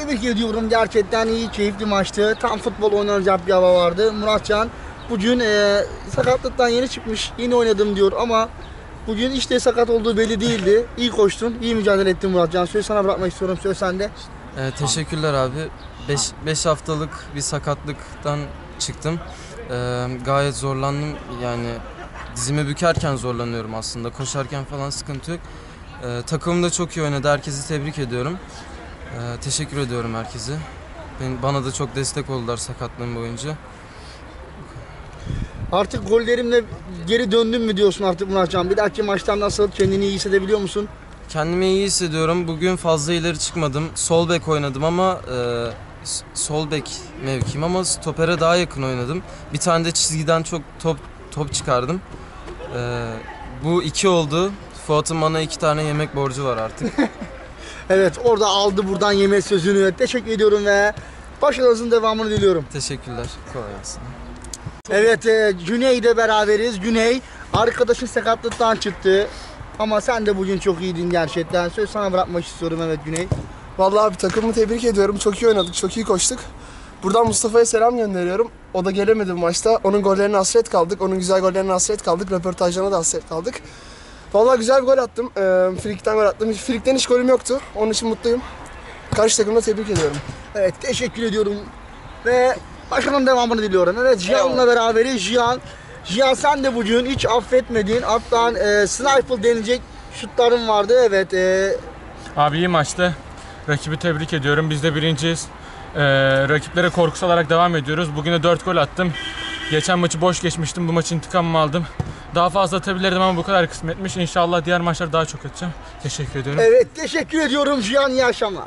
tebrik ediyorum. Gerçekten iyi, keyifli maçtı. Tam futbol oynanacak bir hava vardı. Muratcan bugün e, sakatlıktan yeni çıkmış. Yeni oynadım diyor ama bugün işte sakat olduğu belli değildi. İyi koştun, iyi mücadele ettin Muratcan. Söz sana bırakmak istiyorum. Söz sende. Ee, teşekkürler abi. 5 haftalık bir sakatlıktan çıktım. Ee, gayet zorlandım. Yani dizimi bükerken zorlanıyorum aslında. Koşarken falan sıkıntı yok. Ee, takımım da çok iyi oynadı. Herkesi tebrik ediyorum. Ee, teşekkür ediyorum herkese. Ben, bana da çok destek oldular sakatlığım boyunca. Artık gollerimle geri döndün mü diyorsun artık Muratcan? Bir dahaki maçtan nasıl kendini iyi hissedebiliyor musun? Kendimi iyi hissediyorum. Bugün fazla ileri çıkmadım. Sol bek oynadım ama e, sol bek mevkim ama stopere daha yakın oynadım. Bir tane de çizgiden çok top top çıkardım. E, bu iki oldu. Fuat'ın bana iki tane yemek borcu var artık. Evet orada aldı buradan yeme sözünü. Teşekkür ediyorum ve başarınızın devamını diliyorum. Teşekkürler. Kolay gelsin. Evet e, Güney ile beraberiz. Güney arkadaşın sakatlıktan çıktı. Ama sen de bugün çok iyiydin gerçekten. Söz sana bırakmak istiyorum evet Güney. Vallahi abi takımımı tebrik ediyorum. Çok iyi oynadık, çok iyi koştuk. Buradan Mustafa'ya selam gönderiyorum. O da gelemedi bu maçta. Onun gollerine hasret kaldık. Onun güzel gollerine hasret kaldık. Röportajlarına da hasret kaldık. Vallahi güzel bir gol attım. Ee, Frikik'ten gol attım. Hiç- Frikik'ten hiç golüm yoktu. Onun için mutluyum. Karşı takımı da tebrik ediyorum. Evet teşekkür ediyorum. Ve başarının devamını diliyorum. Evet Cihan'la beraberiz. Cihan, Cihan sen de bugün hiç affetmedin. Hatta e, sniper denilecek şutların vardı. Evet e, Abi iyi maçtı. Rakibi tebrik ediyorum. Biz de birinciyiz. Ee, rakiplere korku salarak devam ediyoruz. Bugün de 4 gol attım. Geçen maçı boş geçmiştim. Bu maçın intikamımı aldım. Daha fazla atabilirdim ama bu kadar kısmetmiş. İnşallah diğer maçlar daha çok atacağım. Teşekkür ediyorum. evet teşekkür ediyorum Cihan iyi akşamlar.